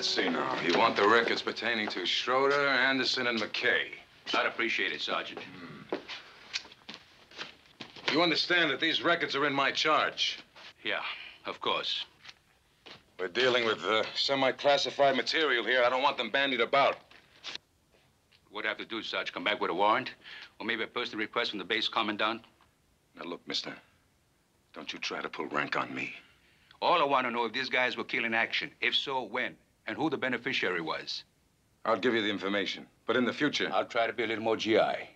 Let's see now. You want the records pertaining to Schroeder, Anderson, and McKay. I'd appreciate it, Sergeant. You understand that these records are in my charge. Yeah, of course. We're dealing with uh, semi-classified material here. I don't want them bandied about. What do I have to do, Sarge? Come back with a warrant? Or maybe a personal request from the base commandant? Now, look, mister. Don't you try to pull rank on me. All I want to know if these guys were killed in action. If so, when? And who the beneficiary was. I'll give you the information. But in the future... I'll try to be a little more GI.